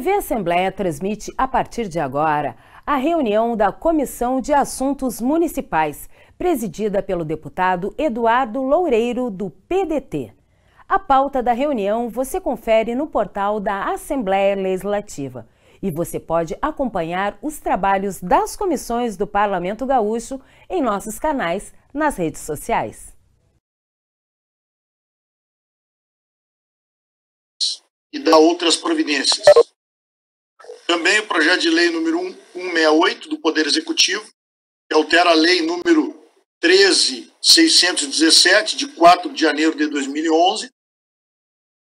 TV Assembleia transmite a partir de agora a reunião da Comissão de Assuntos Municipais, presidida pelo deputado Eduardo Loureiro, do PDT. A pauta da reunião você confere no portal da Assembleia Legislativa e você pode acompanhar os trabalhos das comissões do Parlamento Gaúcho em nossos canais nas redes sociais. E da outras providências. Também o projeto de lei número 168 do Poder Executivo, que altera a lei número 13617, de 4 de janeiro de 2011, que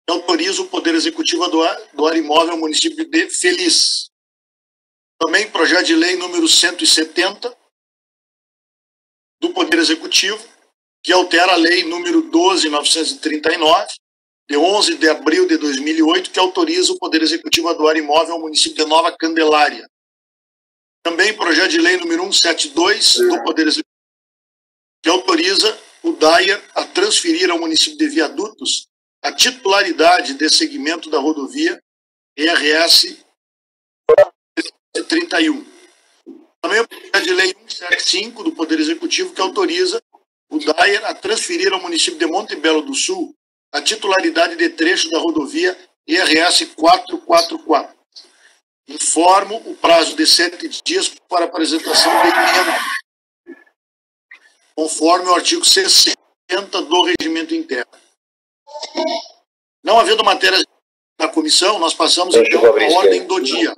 autoriza o Poder Executivo a doar, doar imóvel ao município de Feliz. Também projeto de lei número 170 do Poder Executivo, que altera a lei número 12939, de 11 de abril de 2008, que autoriza o Poder Executivo a doar imóvel ao município de Nova Candelária. Também projeto de lei número 172 do Poder Executivo, que autoriza o DAIA a transferir ao município de Viadutos a titularidade de segmento da rodovia ERS 31. Também o projeto de lei 175 do Poder Executivo, que autoriza o DAIA a transferir ao município de Monte Belo do Sul a titularidade de trecho da rodovia IRS 444. Informo o prazo de sete dias para apresentação da emenda, conforme o artigo 60 do regimento interno. Não havendo matéria na comissão, nós passamos então à ordem do dia.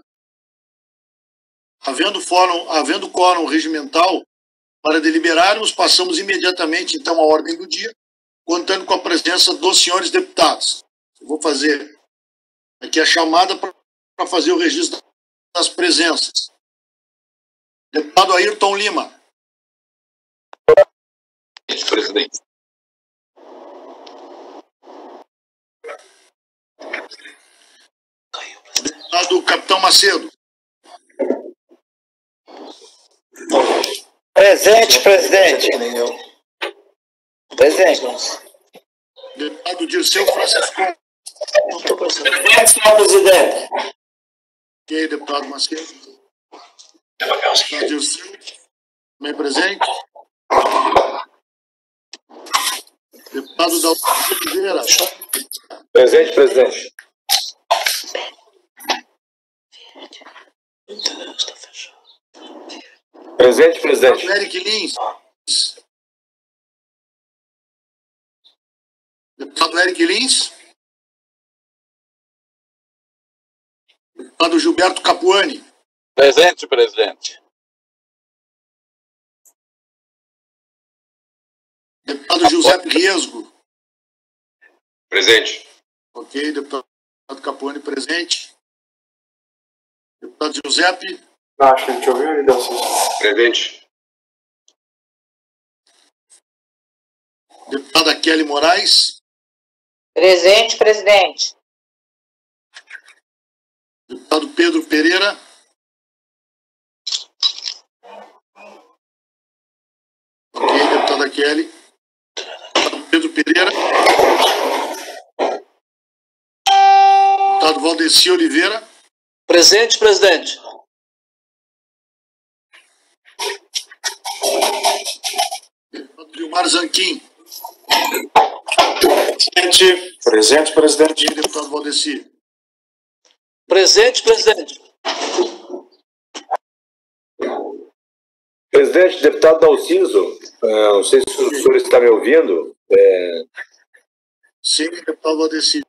Havendo, fórum, havendo quórum regimental para deliberarmos, passamos imediatamente então à ordem do dia, contando com a presença dos senhores deputados. Eu vou fazer aqui a chamada para fazer o registro das presenças. Deputado Ayrton Lima. Presidente. Deputado Capitão Macedo. Presente, presidente. Presente. Deputado Dirceu Francisco. Presente, senhor presidente. Ok, deputado Macedo. Deputado Dirceu. Também presente. Deputado Dalton Oliveira. Presente, presidente. Presente, presidente. Eric Lins. Eric Lins. Deputado Gilberto Capuani. Presente, presidente. Deputado José Riesgo. Presente. Ok, deputado Capuani presente. Deputado Giuseppe. Acho que a gente ouviu ele, Delcio. Presente. Deputada Kelly Moraes. Presente, presidente. Deputado Pedro Pereira. Ok, deputada Kelly. Deputado Pedro Pereira. Deputado Valdeci Oliveira. Presente, presidente. Deputado Gilmar Zanquim. Presente. Presente, presidente. E deputado Valdeci. Presente, presidente. Presidente, deputado Dalciso, eh, não sei se o senhor está me ouvindo. É, Sim, deputado Valdeci.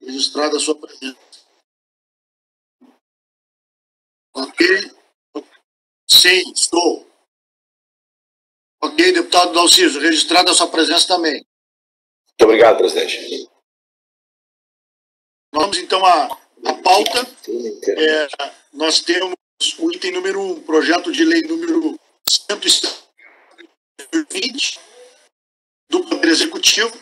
Registrada a sua presença. Ok? Sim, estou. Ok, deputado Dalciso, registrada a sua presença também. Muito obrigado, presidente. Vamos então à, à pauta. É, nós temos o item número 1, um, projeto de lei número 120 do Poder Executivo,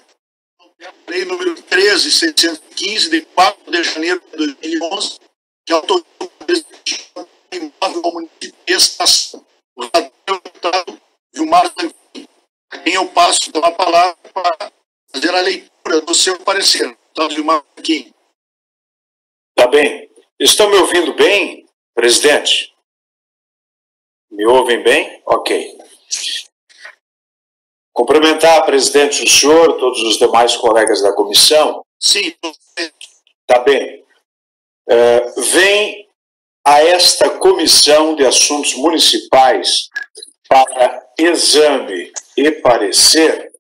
lei número 13615, de 4 de janeiro de 2011, que autoriza o Poder Executivo imóvel ao município de estação. O deputado Vilmar Tanquim, a quem eu passo a palavra para fazer a leitura do seu parecer. Vilmar Tanquim. Tá Tá bem. Estão me ouvindo bem, presidente? Me ouvem bem? Ok. Cumprimentar, presidente, o senhor, todos os demais colegas da comissão. Sim, Tá bem. Uh, vem a esta comissão de assuntos municipais para exame e parecer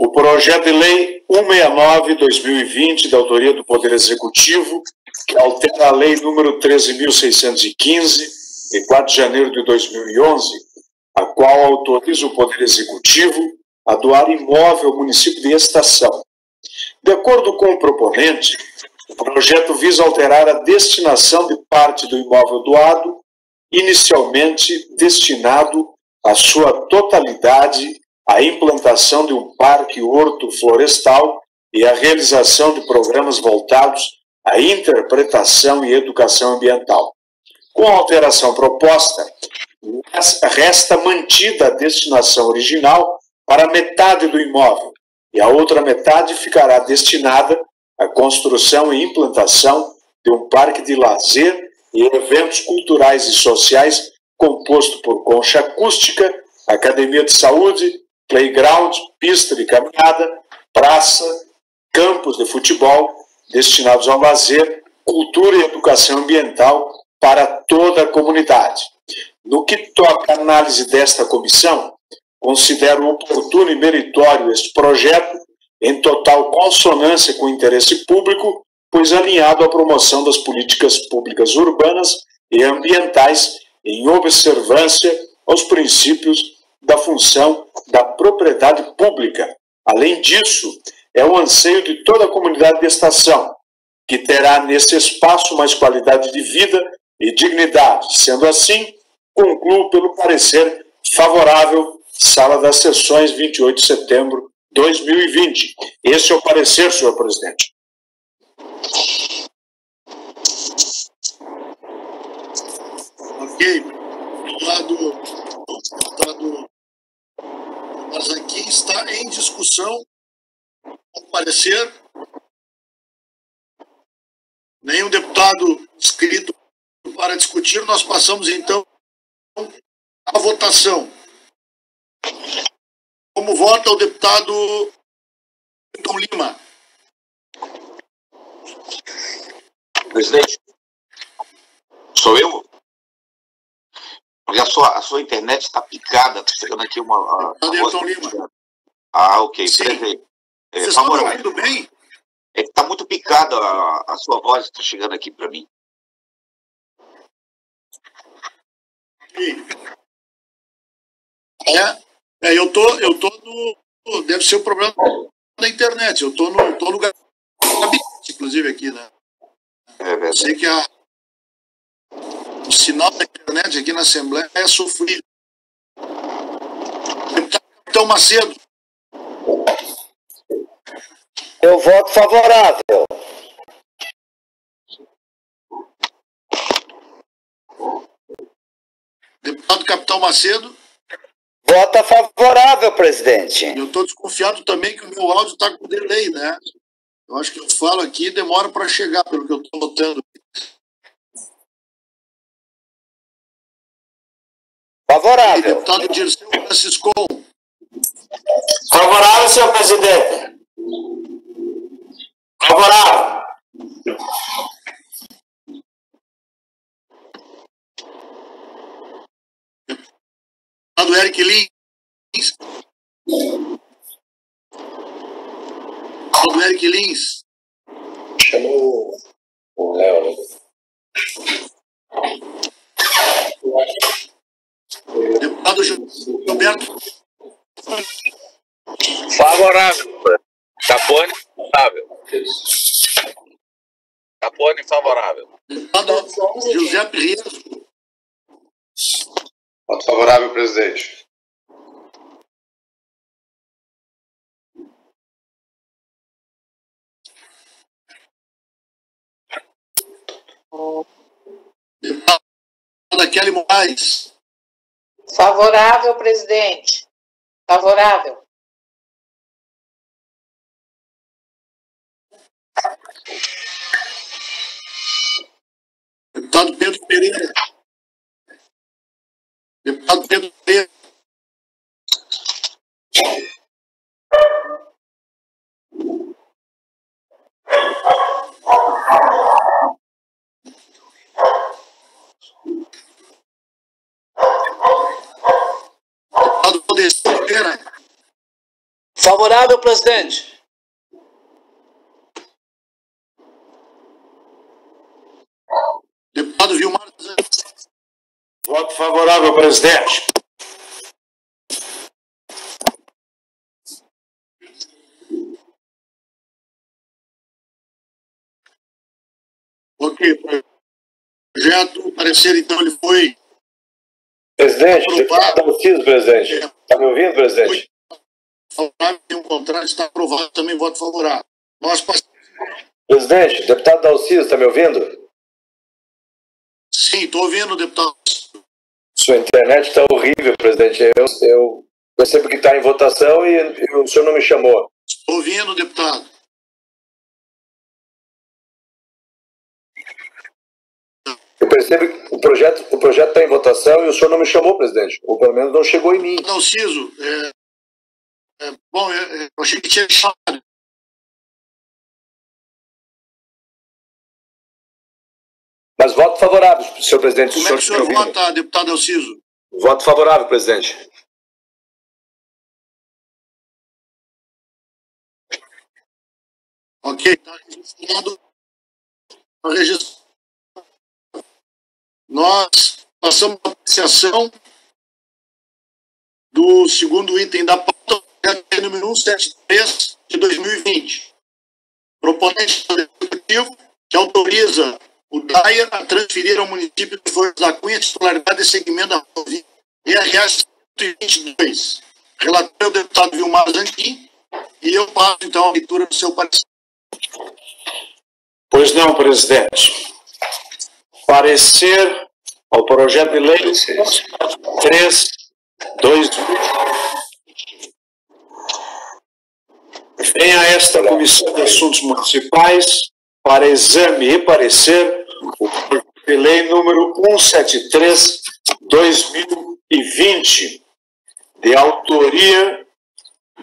o projeto de lei 169-2020, da autoria do Poder Executivo, que altera a lei número 13.615, de 4 de janeiro de 2011, a qual autoriza o Poder Executivo a doar imóvel ao município de Estação. De acordo com o proponente, o projeto visa alterar a destinação de parte do imóvel doado, inicialmente destinado à sua totalidade à implantação de um parque horto-florestal e à realização de programas voltados à interpretação e educação ambiental. Com a alteração proposta, resta mantida a destinação original para metade do imóvel e a outra metade ficará destinada à construção e implantação de um parque de lazer e eventos culturais e sociais composto por concha acústica, academia de saúde, playground, pista de caminhada, praça, campos de futebol destinados ao lazer, cultura e educação ambiental para toda a comunidade. No que toca à análise desta comissão, considero oportuno e meritório este projeto, em total consonância com o interesse público, pois alinhado à promoção das políticas públicas urbanas e ambientais em observância aos princípios da função da propriedade pública. Além disso, é o anseio de toda a comunidade de estação, que terá nesse espaço mais qualidade de vida e dignidade. Sendo assim, concluo pelo parecer favorável, Sala das Sessões, 28 de setembro de 2020. Esse é o parecer, senhor presidente. Ok. Deputado, deputado mas aqui está em discussão o parecer. Nenhum deputado inscrito para discutir, nós passamos então à votação. Como vota o deputado Tom Lima? Presidente, sou eu? Porque a sua, a sua internet está picada, está chegando aqui uma. A, Anderson Lima. Ah, ok. Sim. Presente. É, Vocês estão me ouvindo bem? É que está muito picada a, a sua voz, está chegando aqui para mim. É, é, eu tô, eu tô no. Deve ser o problema da internet. Eu tô no, tô no gabinete, inclusive, aqui, né? É Eu verdade. sei que a, o sinal da internet aqui na Assembleia é sofrido. Capitão Macedo, Eu voto favorável. deputado Capitão Macedo, Vota favorável, presidente. eu estou desconfiado também que o meu áudio está com delay, né? Eu acho que eu falo aqui e demora para chegar, pelo que eu estou notando. Favorável. Deputado Dirceu Franciscon, Favorável, senhor presidente. Favorável. Eric Lins. Eric Lins. Chamou o Léo. Deputado Gilberto Favorável. Capone, favorável. Capone, favorável. Deputado Giuseppe Riesco. Voto favorável, presidente. Deputada Kelly Moraes. Favorável, presidente. Favorável. Deputado Pedro Pereira. Deputado Pedro Pereira. Deputado Valdeci Pereira. Favorável, presidente. Deputado Vilmar Voto favorável, presidente. Ok, projeto, o parecer então ele foi Presidente, deputado Alciso, presidente. Está me ouvindo, presidente? Favorável e um contrário, está aprovado, também voto favorável. Nós passamos. Presidente, deputado Alciso, está me ouvindo? Sim, estou ouvindo, deputado. Sua internet está horrível, presidente. Eu, eu percebo que está em votação e, e o senhor não me chamou. Estou ouvindo, deputado. Eu percebo que o projeto o projeto está em votação e o senhor não me chamou, presidente. Ou pelo menos não chegou em mim. Não, Ciso, é, é, bom, eu, eu achei que tinha chamado. Mas voto favorável, senhor presidente. Como é que o senhor está vota, deputado Elciso? Voto favorável, presidente. Ok, está registrado. Tá registrado. Nós passamos a apreciação do segundo item da pauta, número 173 de 2020. Proponente do Executivo, que autoriza o DAIA a transferir ao município de Flores da Cunha titularidade e segmento da rodovia IRS 122. Relator é o deputado Vilmar Zanquim, e eu passo então a leitura do seu parecer. Pois não, presidente. Parecer ao projeto de lei 3, 2, Vem a esta Comissão de Assuntos Municipais para exame e parecer o projeto de lei número 173, 2020, de autoria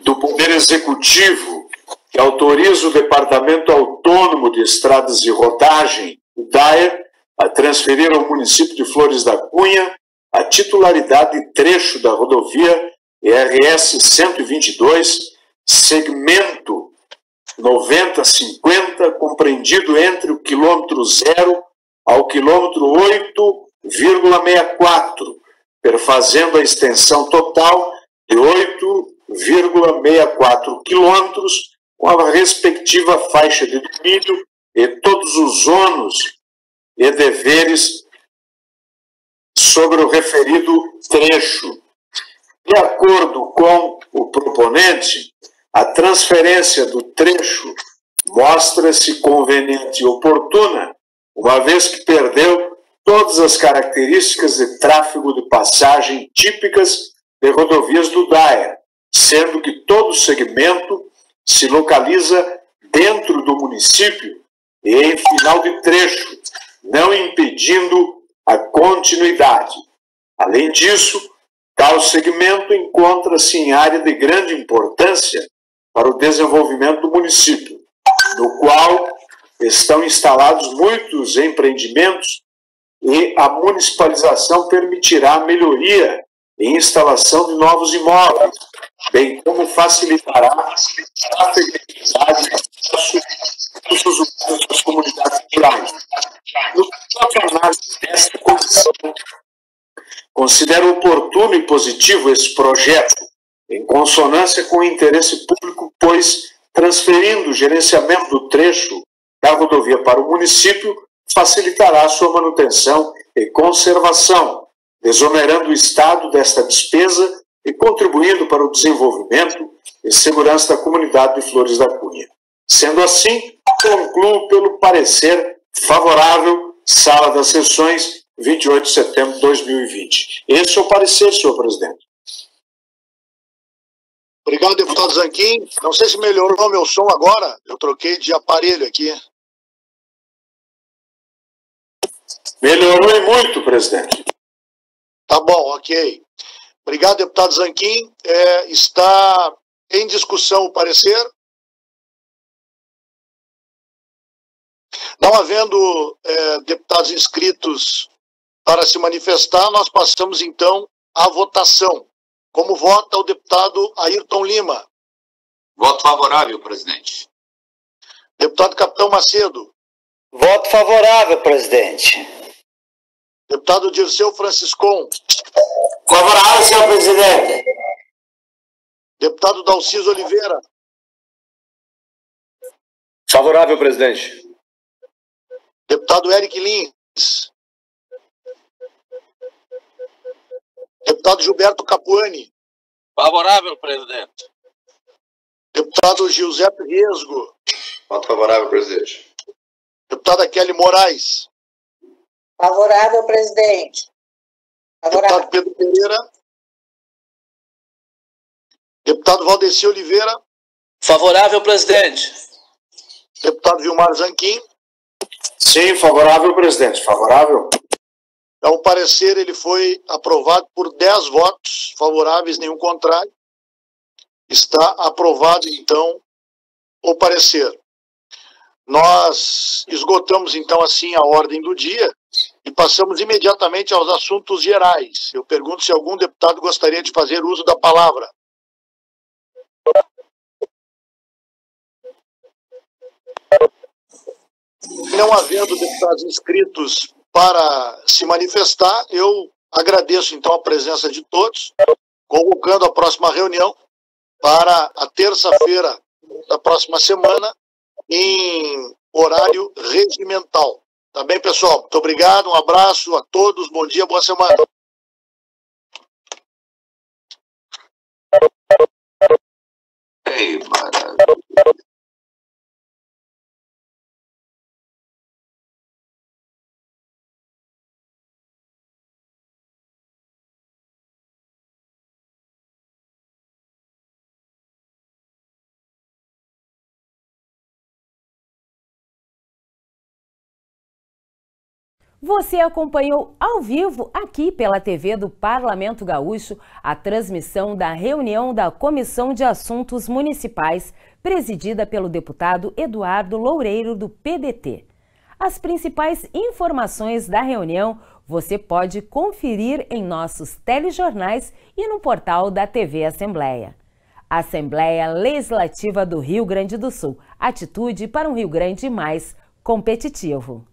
do Poder Executivo, que autoriza o Departamento Autônomo de Estradas e Rodagem, o DAER, a transferir ao município de Flores da Cunha a titularidade e trecho da rodovia ERS 122, segmento 90-50, compreendido entre o quilômetro zero ao quilômetro 8,64, perfazendo a extensão total de 8,64 quilômetros, com a respectiva faixa de domínio e todos os ônus e deveres sobre o referido trecho. De acordo com o proponente, a transferência do trecho mostra-se conveniente e oportuna, uma vez que perdeu todas as características de tráfego de passagem típicas de rodovias do DAER, sendo que todo segmento se localiza dentro do município e em final de trecho, não impedindo a continuidade. Além disso, tal segmento encontra-se em área de grande importância para o desenvolvimento do município, no qual estão instalados muitos empreendimentos e a municipalização permitirá a melhoria e instalação de novos imóveis, bem como facilitará a efetividade dos usuários das comunidades rurais. No próprio análise desta condição, considero oportuno e positivo esse projeto, em consonância com o interesse público, pois, transferindo o gerenciamento do trecho da rodovia para o município, facilitará sua manutenção e conservação, desonerando o Estado desta despesa e contribuindo para o desenvolvimento e segurança da comunidade de Flores da Cunha. Sendo assim, concluo pelo parecer favorável, Sala das Sessões, 28 de setembro de 2020. Esse é o parecer, senhor presidente. Obrigado, deputado Zanquim. Não sei se melhorou meu som agora. Eu troquei de aparelho aqui. Melhorou e muito, presidente. Tá bom, ok. Obrigado, deputado Zanquim. É, está em discussão o parecer. Não havendo é, deputados inscritos para se manifestar, nós passamos então à votação. Como vota o deputado Ayrton Lima? Voto favorável, presidente. Deputado Capitão Macedo. Voto favorável, presidente. Deputado Dirceu Franciscon. Favorável, senhor presidente. Deputado Dalciso Oliveira. Favorável, presidente. Deputado Eric Lins. Deputado Gilberto Capuani. Favorável, presidente. Deputado Giuseppe Riesgo. Voto favorável, presidente. Deputada Kelly Moraes. Favorável, presidente. Favorável. Deputado Pedro Pereira. Deputado Valdeci Oliveira. Favorável, presidente. Deputado Vilmar Zanquim. Sim, favorável, presidente. Favorável. Então, o parecer ele foi aprovado por 10 votos favoráveis, nenhum contrário. Está aprovado, então, o parecer. Nós esgotamos, então, assim, a ordem do dia e passamos imediatamente aos assuntos gerais. Eu pergunto se algum deputado gostaria de fazer uso da palavra. Não havendo deputados inscritos para se manifestar, eu agradeço então a presença de todos, convocando a próxima reunião para a terça-feira da próxima semana, em horário regimental. Tá bem, pessoal? Muito obrigado, um abraço a todos, bom dia, boa semana. Você acompanhou ao vivo aqui pela TV do Parlamento Gaúcho a transmissão da reunião da Comissão de Assuntos Municipais, presidida pelo deputado Eduardo Loureiro do PDT. As principais informações da reunião você pode conferir em nossos telejornais e no portal da TV Assembleia. Assembleia Legislativa do Rio Grande do Sul. Atitude para um Rio Grande mais competitivo.